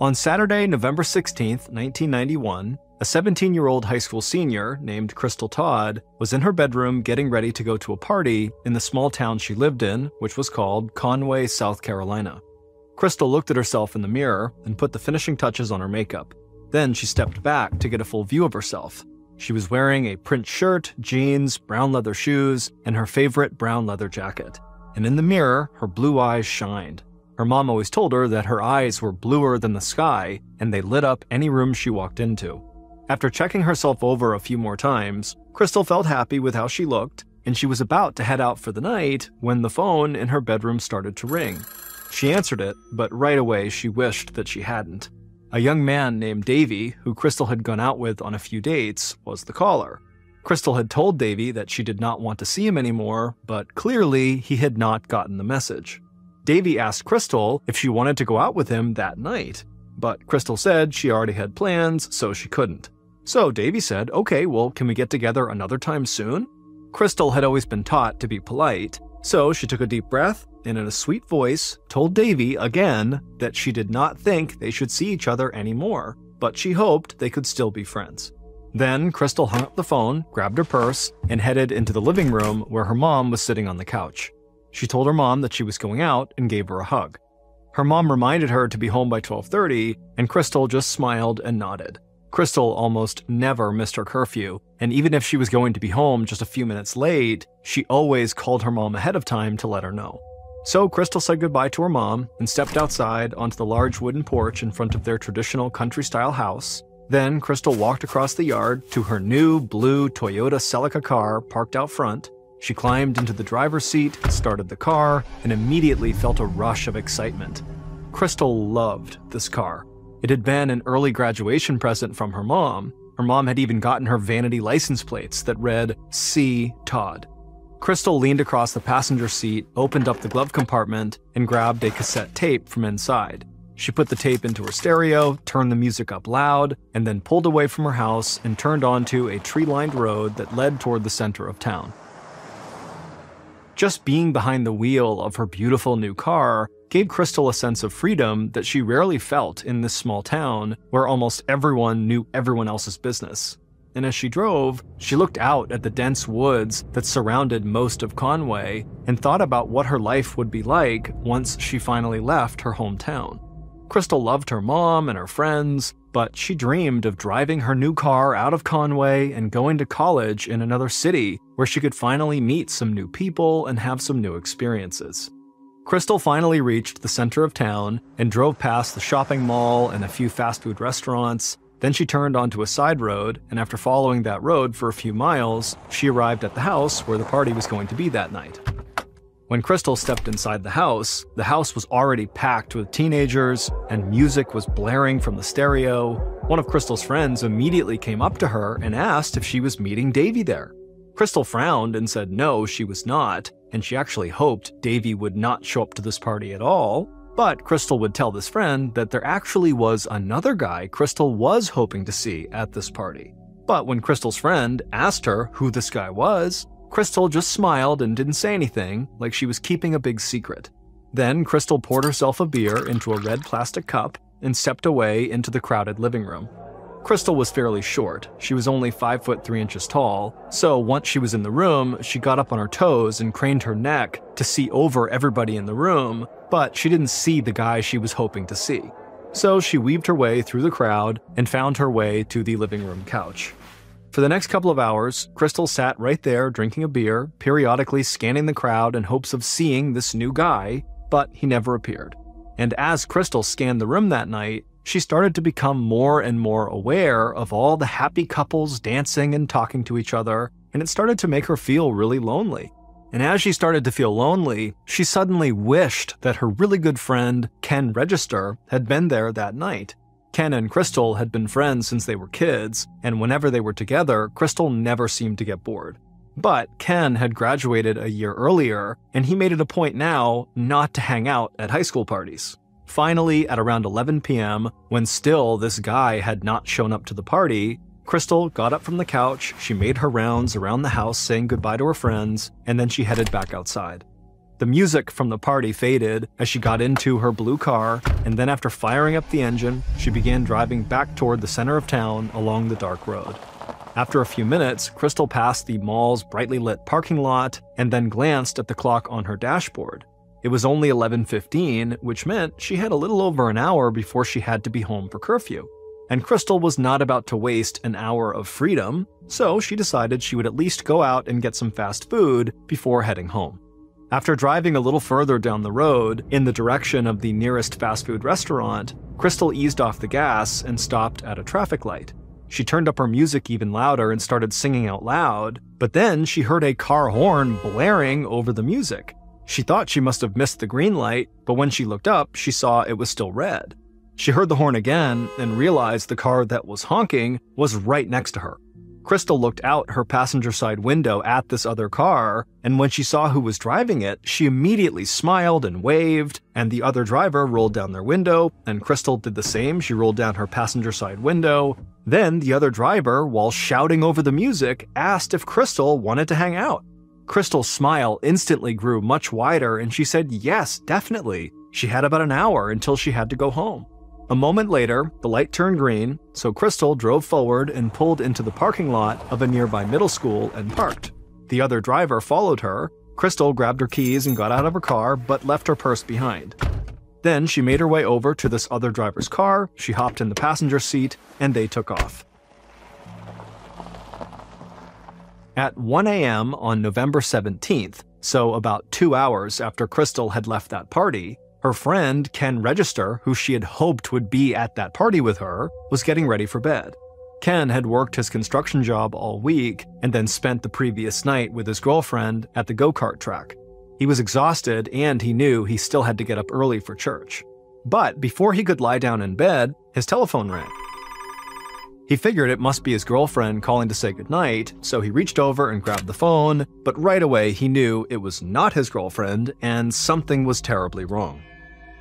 On Saturday, November 16, 1991, a 17 year old high school senior named Crystal Todd was in her bedroom getting ready to go to a party in the small town she lived in, which was called Conway, South Carolina. Crystal looked at herself in the mirror and put the finishing touches on her makeup. Then she stepped back to get a full view of herself. She was wearing a print shirt, jeans, brown leather shoes, and her favorite brown leather jacket. And in the mirror, her blue eyes shined. Her mom always told her that her eyes were bluer than the sky, and they lit up any room she walked into. After checking herself over a few more times, Crystal felt happy with how she looked, and she was about to head out for the night when the phone in her bedroom started to ring. She answered it, but right away she wished that she hadn't. A young man named Davy, who Crystal had gone out with on a few dates, was the caller. Crystal had told Davy that she did not want to see him anymore, but clearly he had not gotten the message. Davy asked Crystal if she wanted to go out with him that night, but Crystal said she already had plans, so she couldn't. So Davy said, Okay, well, can we get together another time soon? Crystal had always been taught to be polite, so she took a deep breath and, in a sweet voice, told Davy again that she did not think they should see each other anymore, but she hoped they could still be friends. Then Crystal hung up the phone, grabbed her purse, and headed into the living room where her mom was sitting on the couch. She told her mom that she was going out and gave her a hug. Her mom reminded her to be home by 12:30, and Crystal just smiled and nodded. Crystal almost never missed her curfew, and even if she was going to be home just a few minutes late, she always called her mom ahead of time to let her know. So Crystal said goodbye to her mom and stepped outside onto the large wooden porch in front of their traditional country style house. Then Crystal walked across the yard to her new blue Toyota Celica car parked out front. She climbed into the driver's seat, started the car, and immediately felt a rush of excitement. Crystal loved this car. It had been an early graduation present from her mom. Her mom had even gotten her vanity license plates that read C. Todd. Crystal leaned across the passenger seat, opened up the glove compartment, and grabbed a cassette tape from inside. She put the tape into her stereo, turned the music up loud, and then pulled away from her house and turned onto a tree lined road that led toward the center of town. Just being behind the wheel of her beautiful new car gave Crystal a sense of freedom that she rarely felt in this small town where almost everyone knew everyone else's business. And as she drove, she looked out at the dense woods that surrounded most of Conway and thought about what her life would be like once she finally left her hometown. Crystal loved her mom and her friends, but she dreamed of driving her new car out of Conway and going to college in another city where she could finally meet some new people and have some new experiences. Crystal finally reached the center of town and drove past the shopping mall and a few fast food restaurants. Then she turned onto a side road, and after following that road for a few miles, she arrived at the house where the party was going to be that night. When Crystal stepped inside the house, the house was already packed with teenagers, and music was blaring from the stereo. One of Crystal's friends immediately came up to her and asked if she was meeting Davy there. Crystal frowned and said no, she was not, and she actually hoped Davy would not show up to this party at all. But Crystal would tell this friend that there actually was another guy Crystal was hoping to see at this party. But when Crystal's friend asked her who this guy was, Crystal just smiled and didn't say anything, like she was keeping a big secret. Then Crystal poured herself a beer into a red plastic cup and stepped away into the crowded living room. Crystal was fairly short. She was only 5 foot 3 inches tall, so once she was in the room, she got up on her toes and craned her neck to see over everybody in the room, but she didn't see the guy she was hoping to see. So she weaved her way through the crowd and found her way to the living room couch. For the next couple of hours, Crystal sat right there drinking a beer, periodically scanning the crowd in hopes of seeing this new guy, but he never appeared. And as Crystal scanned the room that night, she started to become more and more aware of all the happy couples dancing and talking to each other, and it started to make her feel really lonely. And as she started to feel lonely, she suddenly wished that her really good friend, Ken Register, had been there that night. Ken and Crystal had been friends since they were kids, and whenever they were together, Crystal never seemed to get bored. But Ken had graduated a year earlier, and he made it a point now not to hang out at high school parties. Finally, at around 11 p.m., when still this guy had not shown up to the party, Crystal got up from the couch, she made her rounds around the house saying goodbye to her friends, and then she headed back outside. The music from the party faded as she got into her blue car, and then after firing up the engine, she began driving back toward the center of town along the dark road. After a few minutes, Crystal passed the mall's brightly lit parking lot and then glanced at the clock on her dashboard. It was only 11:15, which meant she had a little over an hour before she had to be home for curfew. And Crystal was not about to waste an hour of freedom, so she decided she would at least go out and get some fast food before heading home. After driving a little further down the road, in the direction of the nearest fast food restaurant, Crystal eased off the gas and stopped at a traffic light. She turned up her music even louder and started singing out loud, but then she heard a car horn blaring over the music. She thought she must have missed the green light, but when she looked up, she saw it was still red. She heard the horn again and realized the car that was honking was right next to her. Crystal looked out her passenger side window at this other car, and when she saw who was driving it, she immediately smiled and waved, and the other driver rolled down their window, and Crystal did the same. She rolled down her passenger side window. Then the other driver, while shouting over the music, asked if Crystal wanted to hang out. Crystal's smile instantly grew much wider, and she said yes, definitely. She had about an hour until she had to go home. A moment later, the light turned green, so Crystal drove forward and pulled into the parking lot of a nearby middle school and parked. The other driver followed her. Crystal grabbed her keys and got out of her car, but left her purse behind. Then she made her way over to this other driver's car, she hopped in the passenger seat, and they took off. At 1 a.m. on November 17th, so about two hours after Crystal had left that party, her friend, Ken Register, who she had hoped would be at that party with her, was getting ready for bed. Ken had worked his construction job all week and then spent the previous night with his girlfriend at the go kart track. He was exhausted and he knew he still had to get up early for church. But before he could lie down in bed, his telephone rang. He figured it must be his girlfriend calling to say goodnight, so he reached over and grabbed the phone, but right away he knew it was not his girlfriend and something was terribly wrong.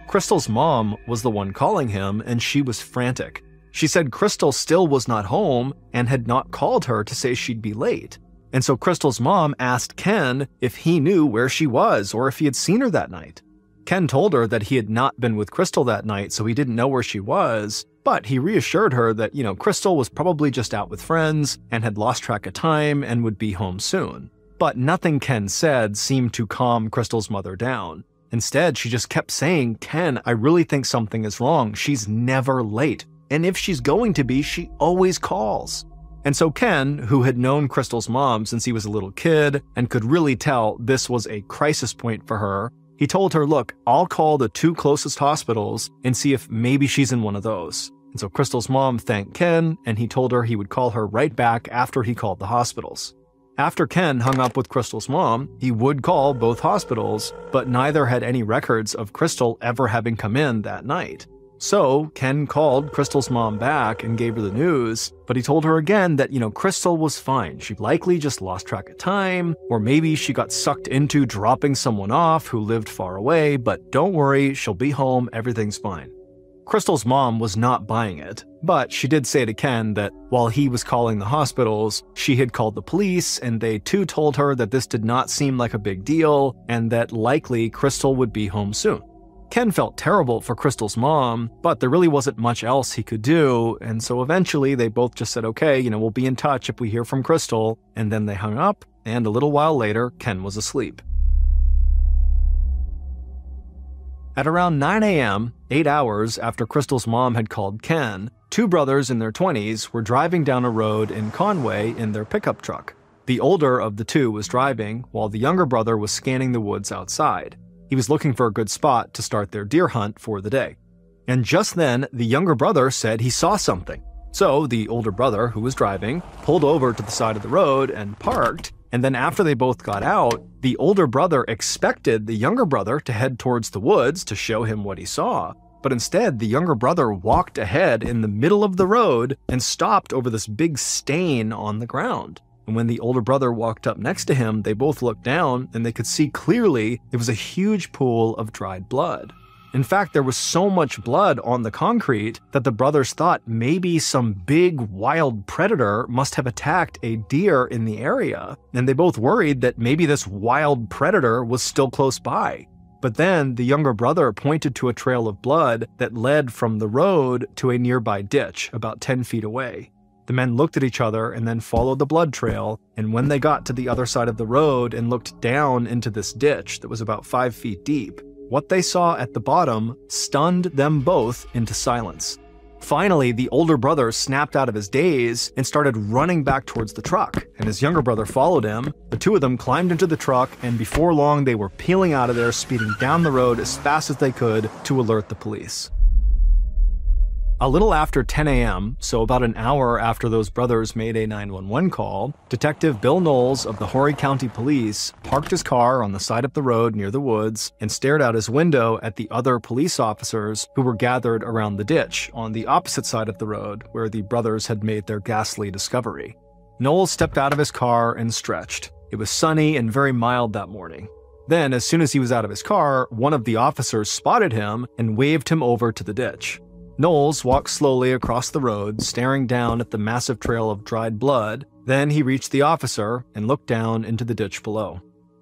Crystal's mom was the one calling him, and she was frantic. She said Crystal still was not home and had not called her to say she'd be late. And so Crystal's mom asked Ken if he knew where she was or if he had seen her that night. Ken told her that he had not been with Crystal that night, so he didn't know where she was, but he reassured her that, you know, Crystal was probably just out with friends and had lost track of time and would be home soon. But nothing Ken said seemed to calm Crystal's mother down. Instead, she just kept saying, Ken, I really think something is wrong. She's never late. And if she's going to be, she always calls. And so Ken, who had known Crystal's mom since he was a little kid and could really tell this was a crisis point for her, he told her, Look, I'll call the two closest hospitals and see if maybe she's in one of those. So Crystal's mom thanked Ken and he told her he would call her right back after he called the hospitals. After Ken hung up with Crystal's mom, he would call both hospitals, but neither had any records of Crystal ever having come in that night. So, Ken called Crystal's mom back and gave her the news, but he told her again that, you know, Crystal was fine. She likely just lost track of time, or maybe she got sucked into dropping someone off who lived far away, but don't worry, she'll be home, everything's fine. Crystal's mom was not buying it, but she did say to Ken that while he was calling the hospitals, she had called the police and they too told her that this did not seem like a big deal and that likely Crystal would be home soon. Ken felt terrible for Crystal's mom, but there really wasn't much else he could do, and so eventually they both just said, okay, you know, we'll be in touch if we hear from Crystal, and then they hung up, and a little while later, Ken was asleep. At around 9 a.m., eight hours after Crystal's mom had called Ken, two brothers in their 20s were driving down a road in Conway in their pickup truck. The older of the two was driving, while the younger brother was scanning the woods outside. He was looking for a good spot to start their deer hunt for the day. And just then, the younger brother said he saw something. So the older brother, who was driving, pulled over to the side of the road and parked and then after they both got out, the older brother expected the younger brother to head towards the woods to show him what he saw. But instead, the younger brother walked ahead in the middle of the road and stopped over this big stain on the ground. And when the older brother walked up next to him, they both looked down and they could see clearly it was a huge pool of dried blood. In fact, there was so much blood on the concrete that the brothers thought maybe some big wild predator must have attacked a deer in the area, and they both worried that maybe this wild predator was still close by. But then the younger brother pointed to a trail of blood that led from the road to a nearby ditch about 10 feet away. The men looked at each other and then followed the blood trail, and when they got to the other side of the road and looked down into this ditch that was about five feet deep, what they saw at the bottom stunned them both into silence. Finally, the older brother snapped out of his daze and started running back towards the truck, and his younger brother followed him. The two of them climbed into the truck, and before long, they were peeling out of there, speeding down the road as fast as they could to alert the police. A little after 10 a.m., so about an hour after those brothers made a 911 call, Detective Bill Knowles of the Horry County Police parked his car on the side of the road near the woods and stared out his window at the other police officers who were gathered around the ditch on the opposite side of the road where the brothers had made their ghastly discovery. Knowles stepped out of his car and stretched. It was sunny and very mild that morning. Then, as soon as he was out of his car, one of the officers spotted him and waved him over to the ditch. Knowles walked slowly across the road, staring down at the massive trail of dried blood. Then he reached the officer and looked down into the ditch below.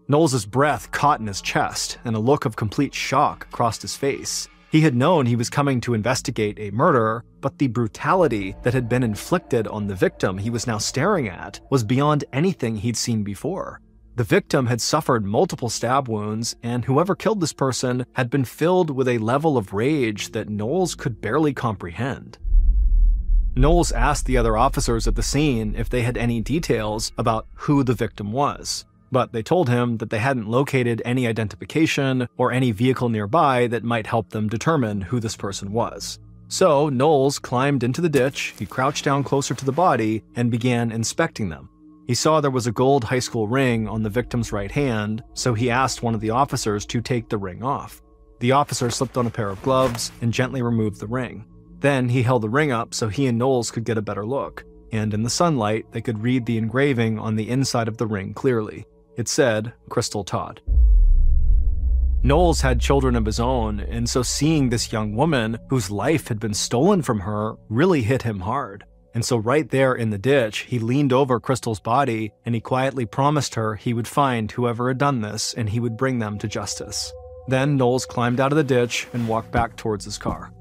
Knowles's breath caught in his chest, and a look of complete shock crossed his face. He had known he was coming to investigate a murder, but the brutality that had been inflicted on the victim he was now staring at was beyond anything he'd seen before. The victim had suffered multiple stab wounds, and whoever killed this person had been filled with a level of rage that Knowles could barely comprehend. Knowles asked the other officers at the scene if they had any details about who the victim was, but they told him that they hadn't located any identification or any vehicle nearby that might help them determine who this person was. So Knowles climbed into the ditch, he crouched down closer to the body, and began inspecting them. He saw there was a gold high school ring on the victim's right hand, so he asked one of the officers to take the ring off. The officer slipped on a pair of gloves and gently removed the ring. Then he held the ring up so he and Knowles could get a better look, and in the sunlight, they could read the engraving on the inside of the ring clearly. It said, Crystal Todd. Knowles had children of his own, and so seeing this young woman whose life had been stolen from her really hit him hard. And so, right there in the ditch, he leaned over Crystal's body and he quietly promised her he would find whoever had done this and he would bring them to justice. Then Knowles climbed out of the ditch and walked back towards his car.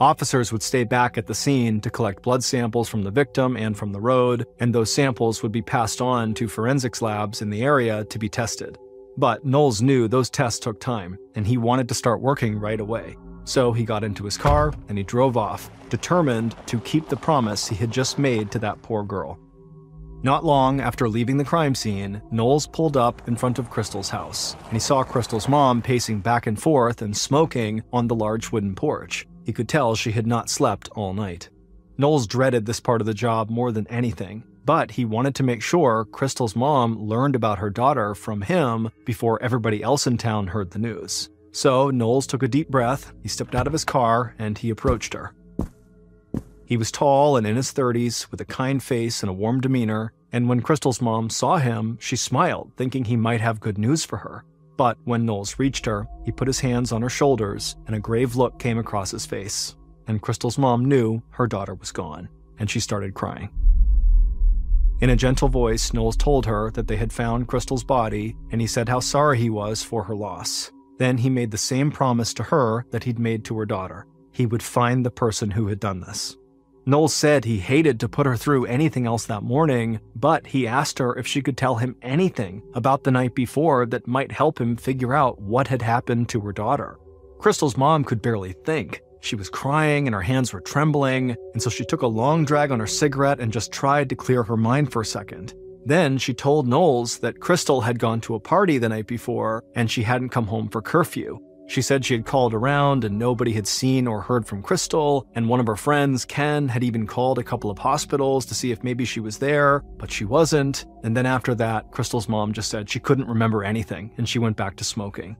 Officers would stay back at the scene to collect blood samples from the victim and from the road, and those samples would be passed on to forensics labs in the area to be tested. But Knowles knew those tests took time, and he wanted to start working right away. So he got into his car and he drove off, determined to keep the promise he had just made to that poor girl. Not long after leaving the crime scene, Knowles pulled up in front of Crystal's house, and he saw Crystal's mom pacing back and forth and smoking on the large wooden porch. He could tell she had not slept all night. Knowles dreaded this part of the job more than anything, but he wanted to make sure Crystal's mom learned about her daughter from him before everybody else in town heard the news. So Knowles took a deep breath, he stepped out of his car, and he approached her. He was tall and in his 30s, with a kind face and a warm demeanor, and when Crystal's mom saw him, she smiled, thinking he might have good news for her. But when Knowles reached her, he put his hands on her shoulders, and a grave look came across his face. And Crystal's mom knew her daughter was gone, and she started crying. In a gentle voice, Knowles told her that they had found Crystal's body, and he said how sorry he was for her loss. Then he made the same promise to her that he'd made to her daughter. He would find the person who had done this. Knowles said he hated to put her through anything else that morning, but he asked her if she could tell him anything about the night before that might help him figure out what had happened to her daughter. Crystal's mom could barely think. She was crying and her hands were trembling, and so she took a long drag on her cigarette and just tried to clear her mind for a second. Then she told Knowles that Crystal had gone to a party the night before and she hadn't come home for curfew. She said she had called around and nobody had seen or heard from Crystal, and one of her friends, Ken, had even called a couple of hospitals to see if maybe she was there, but she wasn't. And then after that, Crystal's mom just said she couldn't remember anything and she went back to smoking.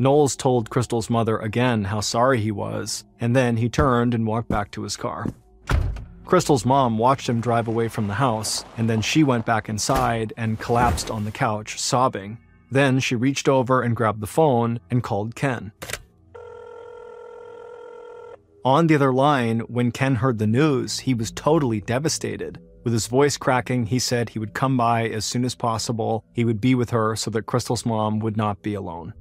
Knowles told Crystal's mother again how sorry he was, and then he turned and walked back to his car. Crystal's mom watched him drive away from the house, and then she went back inside and collapsed on the couch, sobbing. Then she reached over and grabbed the phone and called Ken. On the other line, when Ken heard the news, he was totally devastated. With his voice cracking, he said he would come by as soon as possible. He would be with her so that Crystal's mom would not be alone.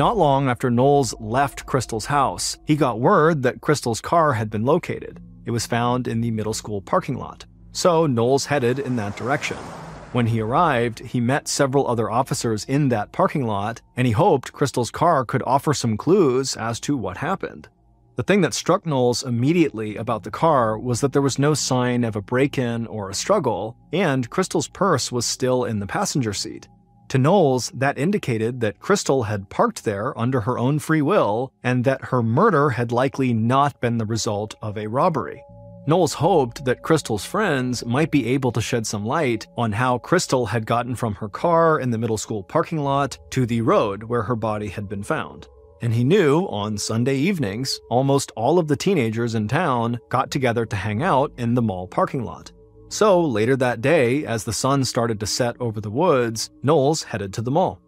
Not long after Knowles left Crystal's house, he got word that Crystal's car had been located. It was found in the middle school parking lot. So Knowles headed in that direction. When he arrived, he met several other officers in that parking lot, and he hoped Crystal's car could offer some clues as to what happened. The thing that struck Knowles immediately about the car was that there was no sign of a break in or a struggle, and Crystal's purse was still in the passenger seat. To Knowles, that indicated that Crystal had parked there under her own free will and that her murder had likely not been the result of a robbery. Knowles hoped that Crystal's friends might be able to shed some light on how Crystal had gotten from her car in the middle school parking lot to the road where her body had been found. And he knew on Sunday evenings, almost all of the teenagers in town got together to hang out in the mall parking lot. So later that day, as the sun started to set over the woods, Knowles headed to the mall.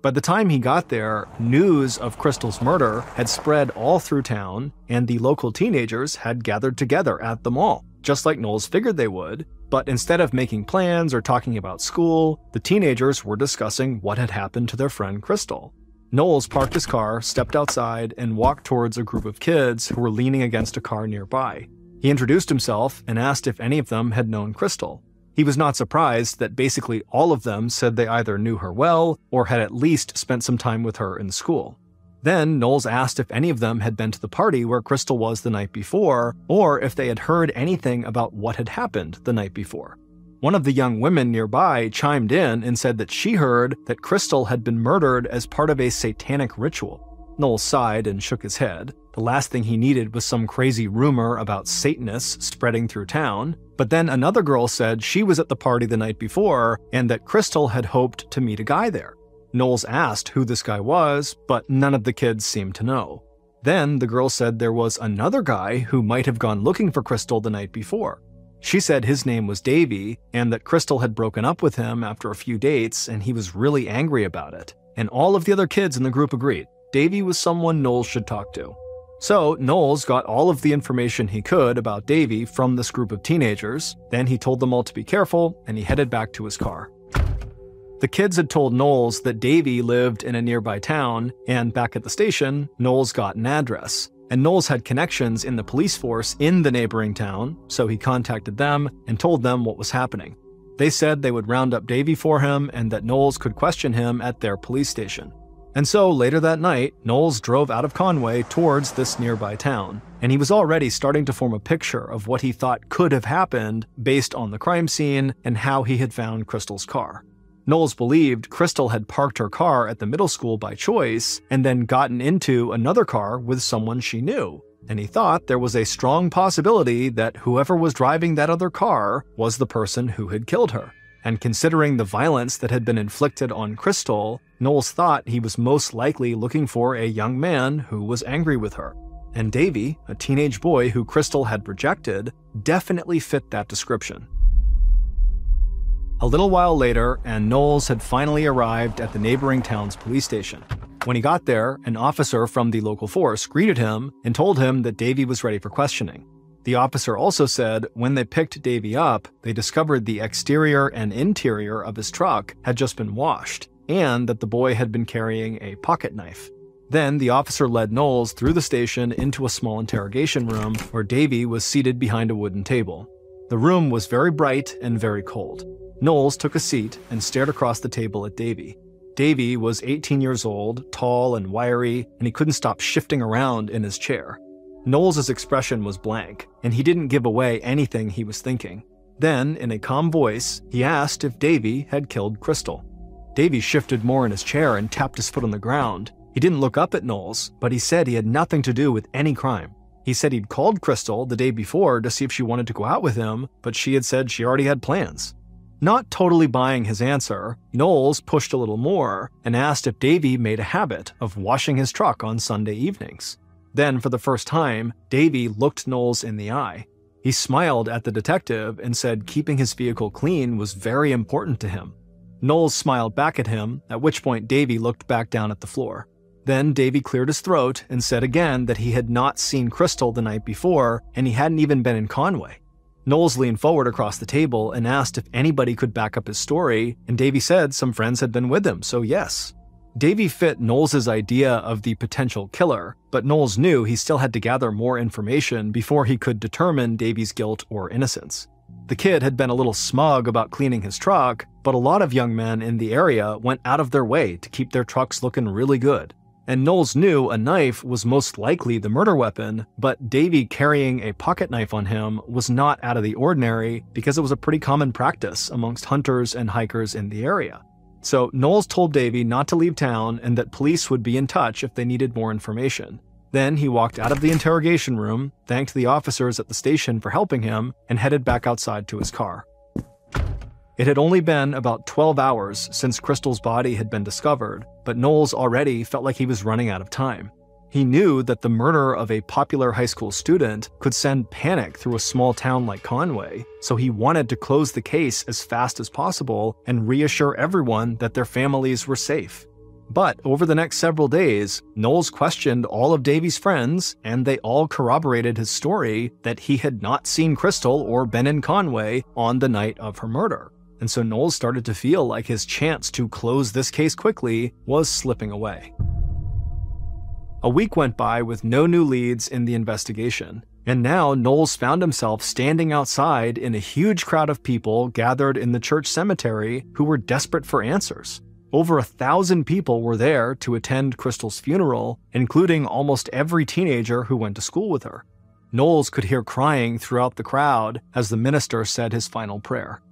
By the time he got there, news of Crystal's murder had spread all through town, and the local teenagers had gathered together at the mall, just like Knowles figured they would. But instead of making plans or talking about school, the teenagers were discussing what had happened to their friend Crystal. Knowles parked his car, stepped outside, and walked towards a group of kids who were leaning against a car nearby. He introduced himself and asked if any of them had known Crystal. He was not surprised that basically all of them said they either knew her well or had at least spent some time with her in school. Then Knowles asked if any of them had been to the party where Crystal was the night before, or if they had heard anything about what had happened the night before. One of the young women nearby chimed in and said that she heard that Crystal had been murdered as part of a satanic ritual. Knowles sighed and shook his head. The last thing he needed was some crazy rumor about Satanists spreading through town. But then another girl said she was at the party the night before and that Crystal had hoped to meet a guy there. Knowles asked who this guy was, but none of the kids seemed to know. Then the girl said there was another guy who might have gone looking for Crystal the night before. She said his name was Davy and that Crystal had broken up with him after a few dates and he was really angry about it. And all of the other kids in the group agreed. Davy was someone Knowles should talk to. So, Knowles got all of the information he could about Davy from this group of teenagers, then he told them all to be careful, and he headed back to his car. The kids had told Knowles that Davy lived in a nearby town, and back at the station, Knowles got an address. And Knowles had connections in the police force in the neighboring town, so he contacted them and told them what was happening. They said they would round up Davy for him and that Knowles could question him at their police station. And so later that night, Knowles drove out of Conway towards this nearby town, and he was already starting to form a picture of what he thought could have happened based on the crime scene and how he had found Crystal's car. Knowles believed Crystal had parked her car at the middle school by choice and then gotten into another car with someone she knew, and he thought there was a strong possibility that whoever was driving that other car was the person who had killed her. And considering the violence that had been inflicted on Crystal, Knowles thought he was most likely looking for a young man who was angry with her. And Davy, a teenage boy who Crystal had rejected, definitely fit that description. A little while later, and Knowles had finally arrived at the neighboring town's police station. When he got there, an officer from the local force greeted him and told him that Davy was ready for questioning. The officer also said when they picked Davy up, they discovered the exterior and interior of his truck had just been washed, and that the boy had been carrying a pocket knife. Then the officer led Knowles through the station into a small interrogation room where Davy was seated behind a wooden table. The room was very bright and very cold. Knowles took a seat and stared across the table at Davy. Davy was 18 years old, tall and wiry, and he couldn't stop shifting around in his chair. Knowles' expression was blank, and he didn't give away anything he was thinking. Then, in a calm voice, he asked if Davy had killed Crystal. Davy shifted more in his chair and tapped his foot on the ground. He didn't look up at Knowles, but he said he had nothing to do with any crime. He said he'd called Crystal the day before to see if she wanted to go out with him, but she had said she already had plans. Not totally buying his answer, Knowles pushed a little more and asked if Davy made a habit of washing his truck on Sunday evenings. Then, for the first time, Davy looked Knowles in the eye. He smiled at the detective and said keeping his vehicle clean was very important to him. Knowles smiled back at him, at which point Davy looked back down at the floor. Then Davy cleared his throat and said again that he had not seen Crystal the night before and he hadn't even been in Conway. Knowles leaned forward across the table and asked if anybody could back up his story, and Davy said some friends had been with him, so yes. Davy fit Knowles' idea of the potential killer, but Knowles knew he still had to gather more information before he could determine Davy's guilt or innocence. The kid had been a little smug about cleaning his truck, but a lot of young men in the area went out of their way to keep their trucks looking really good. And Knowles knew a knife was most likely the murder weapon, but Davy carrying a pocket knife on him was not out of the ordinary because it was a pretty common practice amongst hunters and hikers in the area. So Knowles told Davy not to leave town and that police would be in touch if they needed more information. Then he walked out of the interrogation room, thanked the officers at the station for helping him, and headed back outside to his car. It had only been about 12 hours since Crystal's body had been discovered, but Knowles already felt like he was running out of time. He knew that the murder of a popular high school student could send panic through a small town like Conway, so he wanted to close the case as fast as possible and reassure everyone that their families were safe. But over the next several days, Knowles questioned all of Davy's friends, and they all corroborated his story that he had not seen Crystal or been in Conway on the night of her murder. And so Knowles started to feel like his chance to close this case quickly was slipping away. A week went by with no new leads in the investigation, and now Knowles found himself standing outside in a huge crowd of people gathered in the church cemetery who were desperate for answers. Over a thousand people were there to attend Crystal's funeral, including almost every teenager who went to school with her. Knowles could hear crying throughout the crowd as the minister said his final prayer.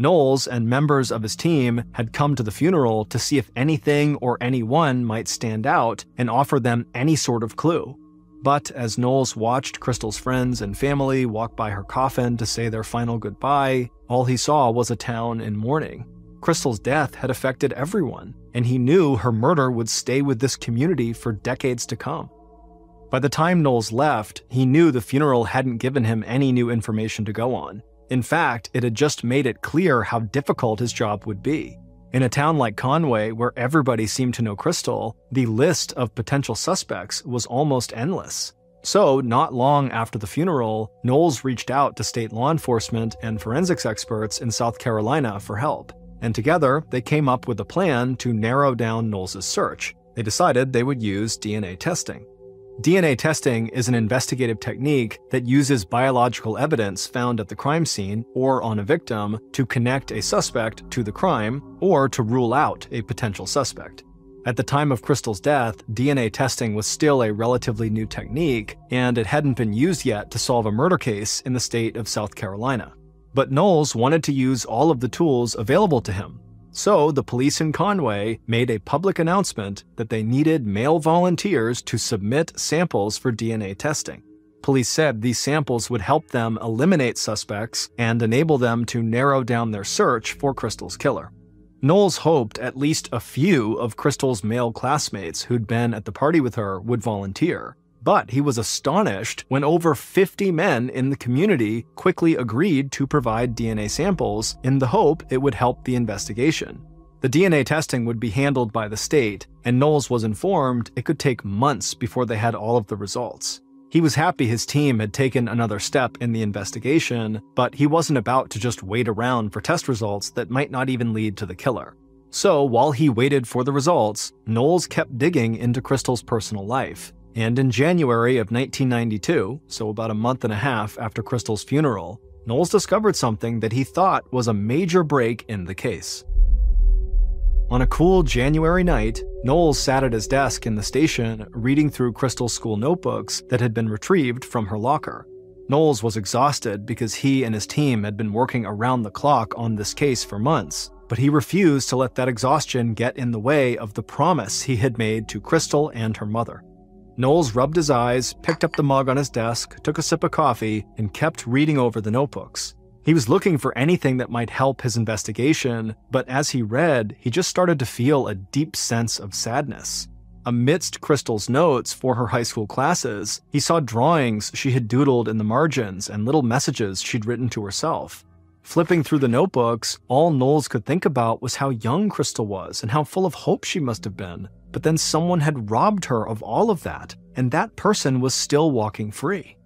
Knowles and members of his team had come to the funeral to see if anything or anyone might stand out and offer them any sort of clue. But as Knowles watched Crystal's friends and family walk by her coffin to say their final goodbye, all he saw was a town in mourning. Crystal's death had affected everyone, and he knew her murder would stay with this community for decades to come. By the time Knowles left, he knew the funeral hadn't given him any new information to go on, in fact, it had just made it clear how difficult his job would be. In a town like Conway, where everybody seemed to know Crystal, the list of potential suspects was almost endless. So, not long after the funeral, Knowles reached out to state law enforcement and forensics experts in South Carolina for help. And together, they came up with a plan to narrow down Knowles' search. They decided they would use DNA testing. DNA testing is an investigative technique that uses biological evidence found at the crime scene or on a victim to connect a suspect to the crime or to rule out a potential suspect. At the time of Crystal's death, DNA testing was still a relatively new technique, and it hadn't been used yet to solve a murder case in the state of South Carolina. But Knowles wanted to use all of the tools available to him, so the police in Conway made a public announcement that they needed male volunteers to submit samples for DNA testing. Police said these samples would help them eliminate suspects and enable them to narrow down their search for Crystal's killer. Knowles hoped at least a few of Crystal's male classmates who'd been at the party with her would volunteer, but he was astonished when over 50 men in the community quickly agreed to provide DNA samples in the hope it would help the investigation. The DNA testing would be handled by the state, and Knowles was informed it could take months before they had all of the results. He was happy his team had taken another step in the investigation, but he wasn't about to just wait around for test results that might not even lead to the killer. So, while he waited for the results, Knowles kept digging into Crystal's personal life. And in January of 1992, so about a month and a half after Crystal's funeral, Knowles discovered something that he thought was a major break in the case. On a cool January night, Knowles sat at his desk in the station reading through Crystal's school notebooks that had been retrieved from her locker. Knowles was exhausted because he and his team had been working around the clock on this case for months, but he refused to let that exhaustion get in the way of the promise he had made to Crystal and her mother. Knowles rubbed his eyes, picked up the mug on his desk, took a sip of coffee, and kept reading over the notebooks. He was looking for anything that might help his investigation, but as he read, he just started to feel a deep sense of sadness. amidst Crystal's notes for her high school classes, he saw drawings she had doodled in the margins and little messages she'd written to herself. Flipping through the notebooks, all Knowles could think about was how young Crystal was and how full of hope she must have been. But then someone had robbed her of all of that, and that person was still walking free.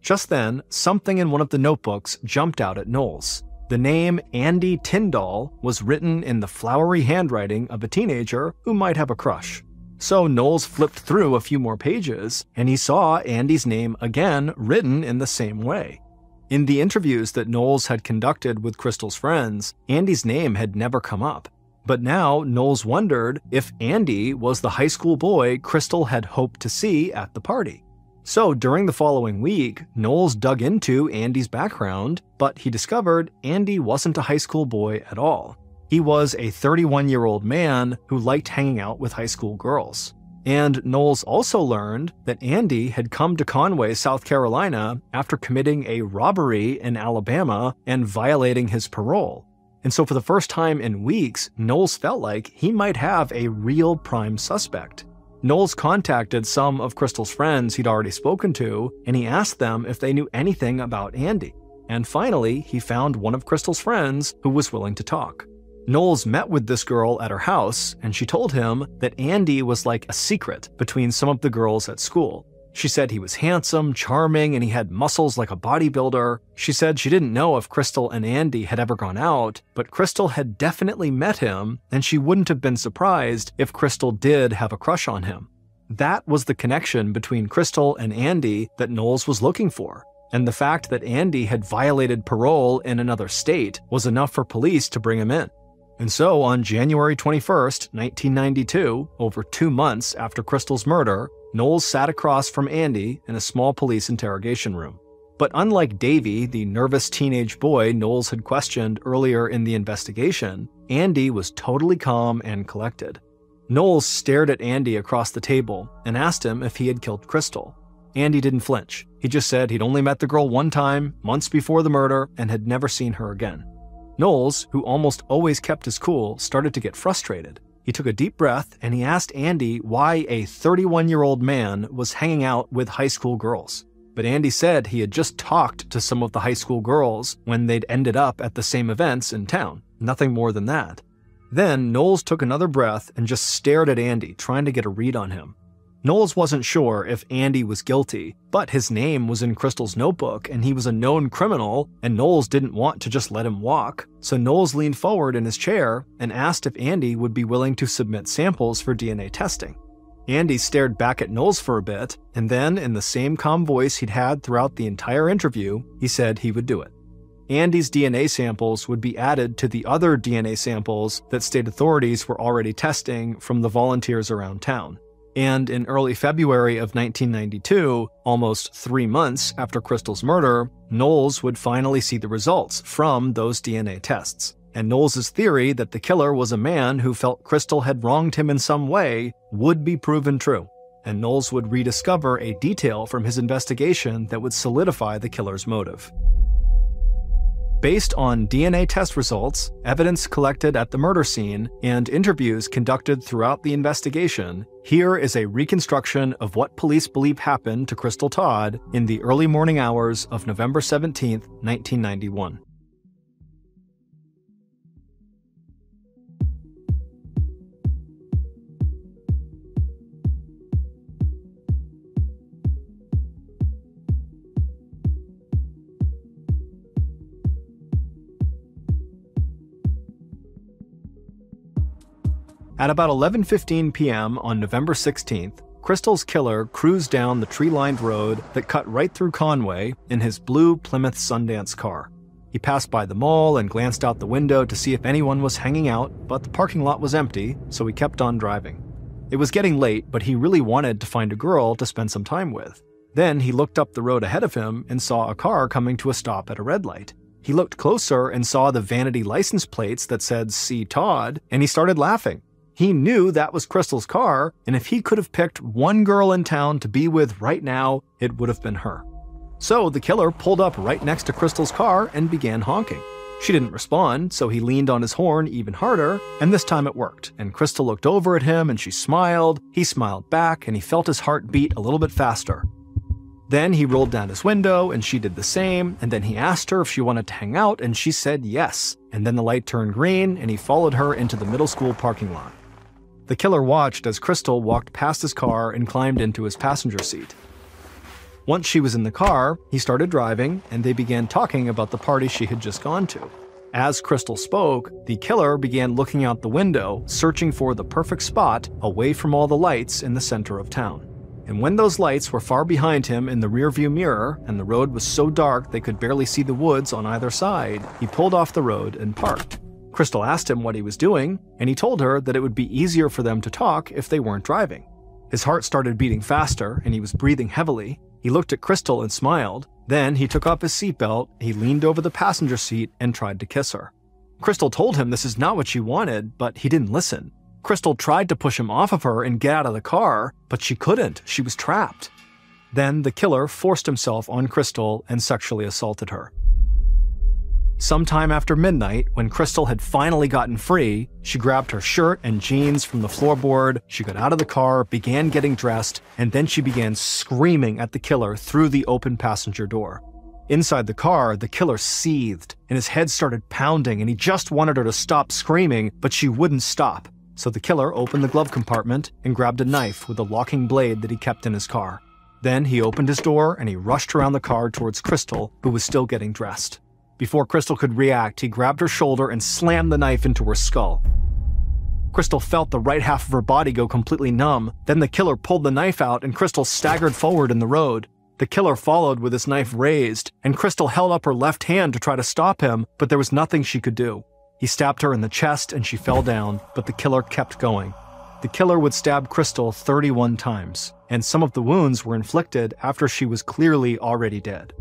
Just then, something in one of the notebooks jumped out at Knowles. The name Andy Tyndall was written in the flowery handwriting of a teenager who might have a crush. So Knowles flipped through a few more pages, and he saw Andy's name again written in the same way. In the interviews that Knowles had conducted with Crystal's friends, Andy's name had never come up. But now Knowles wondered if Andy was the high school boy Crystal had hoped to see at the party. So during the following week, Knowles dug into Andy's background, but he discovered Andy wasn't a high school boy at all. He was a 31 year old man who liked hanging out with high school girls. And Knowles also learned that Andy had come to Conway, South Carolina after committing a robbery in Alabama and violating his parole. And so, for the first time in weeks, Knowles felt like he might have a real prime suspect. Knowles contacted some of Crystal's friends he'd already spoken to, and he asked them if they knew anything about Andy. And finally, he found one of Crystal's friends who was willing to talk. Knowles met with this girl at her house, and she told him that Andy was like a secret between some of the girls at school. She said he was handsome, charming, and he had muscles like a bodybuilder. She said she didn't know if Crystal and Andy had ever gone out, but Crystal had definitely met him, and she wouldn't have been surprised if Crystal did have a crush on him. That was the connection between Crystal and Andy that Knowles was looking for. And the fact that Andy had violated parole in another state was enough for police to bring him in. And so, on January 21st, 1992, over two months after Crystal's murder, Knowles sat across from Andy in a small police interrogation room. But unlike Davy, the nervous teenage boy Knowles had questioned earlier in the investigation, Andy was totally calm and collected. Knowles stared at Andy across the table and asked him if he had killed Crystal. Andy didn't flinch. He just said he'd only met the girl one time, months before the murder, and had never seen her again. Knowles, who almost always kept his cool, started to get frustrated. He took a deep breath and he asked Andy why a 31 year old man was hanging out with high school girls. But Andy said he had just talked to some of the high school girls when they'd ended up at the same events in town. Nothing more than that. Then Knowles took another breath and just stared at Andy, trying to get a read on him. Knowles wasn't sure if Andy was guilty, but his name was in Crystal's notebook and he was a known criminal, and Knowles didn't want to just let him walk. So Knowles leaned forward in his chair and asked if Andy would be willing to submit samples for DNA testing. Andy stared back at Knowles for a bit, and then, in the same calm voice he'd had throughout the entire interview, he said he would do it. Andy's DNA samples would be added to the other DNA samples that state authorities were already testing from the volunteers around town. And in early February of 1992, almost three months after Crystal's murder, Knowles would finally see the results from those DNA tests. And Knowles' theory that the killer was a man who felt Crystal had wronged him in some way would be proven true. And Knowles would rediscover a detail from his investigation that would solidify the killer's motive. Based on DNA test results, evidence collected at the murder scene, and interviews conducted throughout the investigation, here is a reconstruction of what police believe happened to Crystal Todd in the early morning hours of November 17, 1991. At about 11:15 p.m. on November 16th, Crystal's killer cruised down the tree-lined road that cut right through Conway in his blue Plymouth Sundance car. He passed by the mall and glanced out the window to see if anyone was hanging out, but the parking lot was empty, so he kept on driving. It was getting late, but he really wanted to find a girl to spend some time with. Then he looked up the road ahead of him and saw a car coming to a stop at a red light. He looked closer and saw the vanity license plates that said C. Todd, and he started laughing. He knew that was Crystal's car, and if he could have picked one girl in town to be with right now, it would have been her. So the killer pulled up right next to Crystal's car and began honking. She didn't respond, so he leaned on his horn even harder, and this time it worked. And Crystal looked over at him and she smiled. He smiled back, and he felt his heart beat a little bit faster. Then he rolled down his window and she did the same, and then he asked her if she wanted to hang out, and she said yes. And then the light turned green, and he followed her into the middle school parking lot. The killer watched as Crystal walked past his car and climbed into his passenger seat. Once she was in the car, he started driving, and they began talking about the party she had just gone to. As Crystal spoke, the killer began looking out the window, searching for the perfect spot away from all the lights in the center of town. And when those lights were far behind him in the rearview mirror, and the road was so dark they could barely see the woods on either side, he pulled off the road and parked. Crystal asked him what he was doing, and he told her that it would be easier for them to talk if they weren't driving. His heart started beating faster, and he was breathing heavily, he looked at Crystal and smiled. Then he took off his seatbelt, he leaned over the passenger seat, and tried to kiss her. Crystal told him this is not what she wanted, but he didn't listen. Crystal tried to push him off of her and get out of the car, but she couldn't. She was trapped. Then the killer forced himself on Crystal and sexually assaulted her. Sometime after midnight, when Crystal had finally gotten free, she grabbed her shirt and jeans from the floorboard, she got out of the car, began getting dressed, and then she began screaming at the killer through the open passenger door. Inside the car, the killer seethed, and his head started pounding, and he just wanted her to stop screaming, but she wouldn't stop. So the killer opened the glove compartment and grabbed a knife with a locking blade that he kept in his car. Then he opened his door and he rushed around the car towards Crystal, who was still getting dressed. Before Crystal could react, he grabbed her shoulder and slammed the knife into her skull. Crystal felt the right half of her body go completely numb. Then the killer pulled the knife out and Crystal staggered forward in the road. The killer followed with his knife raised, and Crystal held up her left hand to try to stop him, but there was nothing she could do. He stabbed her in the chest and she fell down, but the killer kept going. The killer would stab Crystal 31 times, and some of the wounds were inflicted after she was clearly already dead.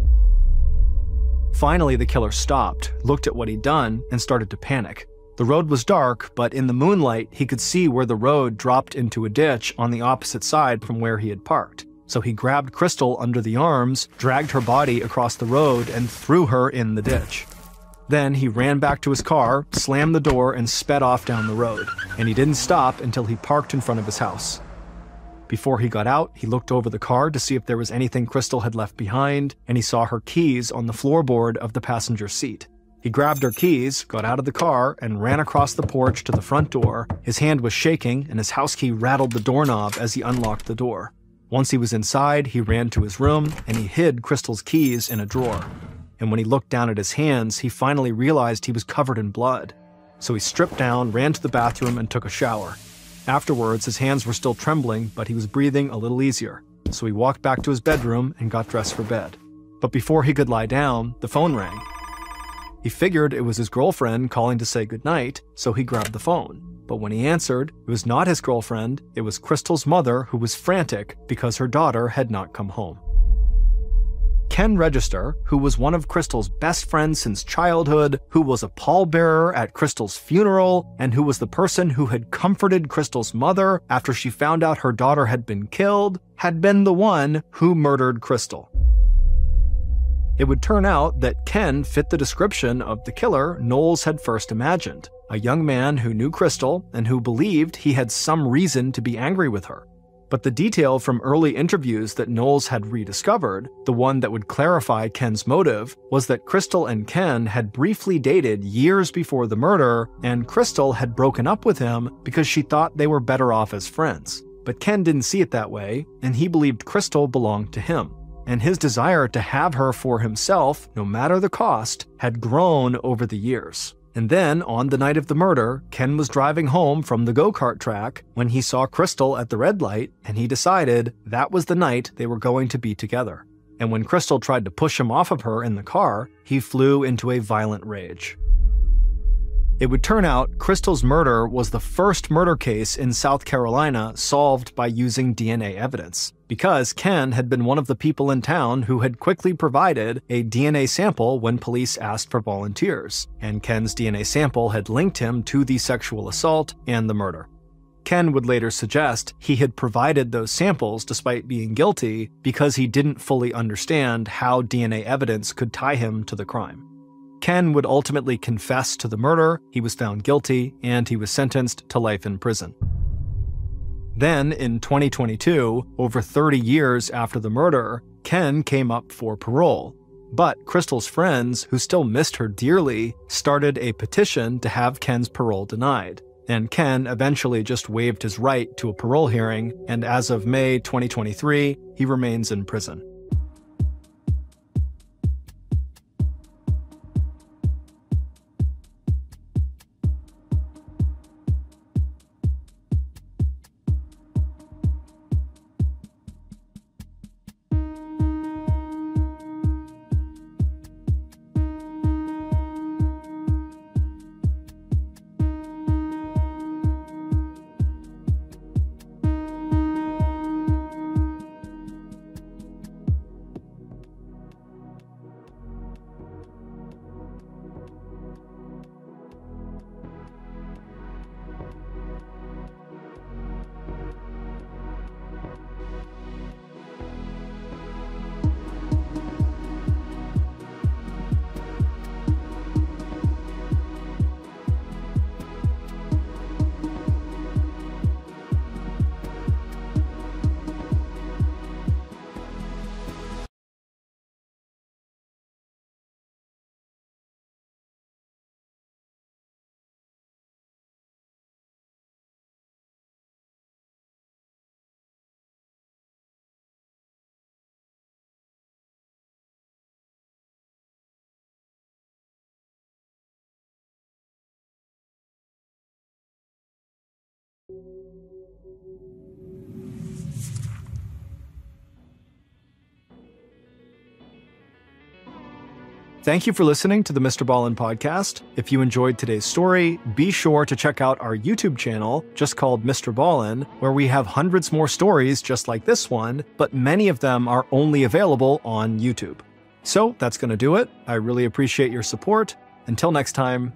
Finally, the killer stopped, looked at what he'd done, and started to panic. The road was dark, but in the moonlight, he could see where the road dropped into a ditch on the opposite side from where he had parked. So he grabbed Crystal under the arms, dragged her body across the road, and threw her in the ditch. Then he ran back to his car, slammed the door, and sped off down the road. And he didn't stop until he parked in front of his house. Before he got out, he looked over the car to see if there was anything Crystal had left behind, and he saw her keys on the floorboard of the passenger seat. He grabbed her keys, got out of the car, and ran across the porch to the front door. His hand was shaking, and his house key rattled the doorknob as he unlocked the door. Once he was inside, he ran to his room and he hid Crystal's keys in a drawer. And when he looked down at his hands, he finally realized he was covered in blood. So he stripped down, ran to the bathroom, and took a shower. Afterwards, his hands were still trembling, but he was breathing a little easier, so he walked back to his bedroom and got dressed for bed. But before he could lie down, the phone rang. He figured it was his girlfriend calling to say goodnight, so he grabbed the phone. But when he answered, it was not his girlfriend, it was Crystal's mother who was frantic because her daughter had not come home. Ken Register, who was one of Crystal's best friends since childhood, who was a pallbearer at Crystal's funeral, and who was the person who had comforted Crystal's mother after she found out her daughter had been killed, had been the one who murdered Crystal. It would turn out that Ken fit the description of the killer Knowles had first imagined a young man who knew Crystal and who believed he had some reason to be angry with her. But the detail from early interviews that Knowles had rediscovered, the one that would clarify Ken's motive, was that Crystal and Ken had briefly dated years before the murder, and Crystal had broken up with him because she thought they were better off as friends. But Ken didn't see it that way, and he believed Crystal belonged to him. And his desire to have her for himself, no matter the cost, had grown over the years. And then, on the night of the murder, Ken was driving home from the go kart track when he saw Crystal at the red light, and he decided that was the night they were going to be together. And when Crystal tried to push him off of her in the car, he flew into a violent rage. It would turn out Crystal's murder was the first murder case in South Carolina solved by using DNA evidence, because Ken had been one of the people in town who had quickly provided a DNA sample when police asked for volunteers, and Ken's DNA sample had linked him to the sexual assault and the murder. Ken would later suggest he had provided those samples despite being guilty because he didn't fully understand how DNA evidence could tie him to the crime. Ken would ultimately confess to the murder, he was found guilty, and he was sentenced to life in prison. Then, in 2022, over 30 years after the murder, Ken came up for parole. But Crystal's friends, who still missed her dearly, started a petition to have Ken's parole denied. And Ken eventually just waived his right to a parole hearing, and as of May 2023, he remains in prison. Thank you for listening to the Mr. Ballen podcast. If you enjoyed today's story, be sure to check out our YouTube channel, just called Mr. Ballen, where we have hundreds more stories just like this one, but many of them are only available on YouTube. So that's going to do it. I really appreciate your support. Until next time,